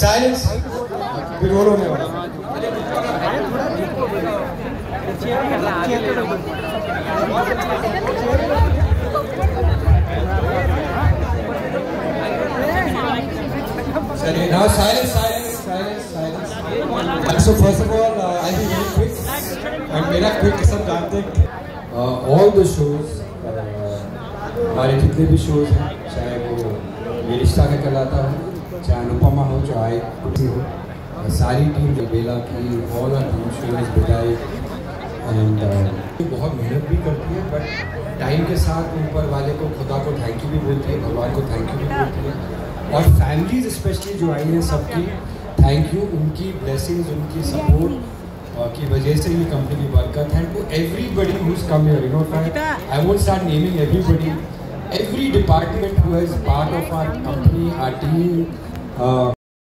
silence फिर बोलो नहीं चलिए now silence silence silence silence so first of all I be very quick and मेरा क्विक सब जानते हैं ऑल द शोज़ हमारे जितने भी शोज़ हैं, चाहे वो मेरिश्ता का कहलाता है चाहे अनुपमा हो, चाहे कुछ हो, सारी टीम जो बेला की, all our team shows बिताई एंड बहुत मेहनत भी करती है बट टाइम के साथ ऊपर वाले को खुदा को थैंक यू भी बोलती है भगवान को थैंक यू भी बोलती है और फैमिलीज़ स्पेशली जो आई हैं सबकी थैंक यू उनकी ब्लेसिंग्स उनकी सपोर्ट की वजह से ये कंपनी की बरकत है to everybody who is come here you know I won't start naming everybody every department who is part of our company our team 어,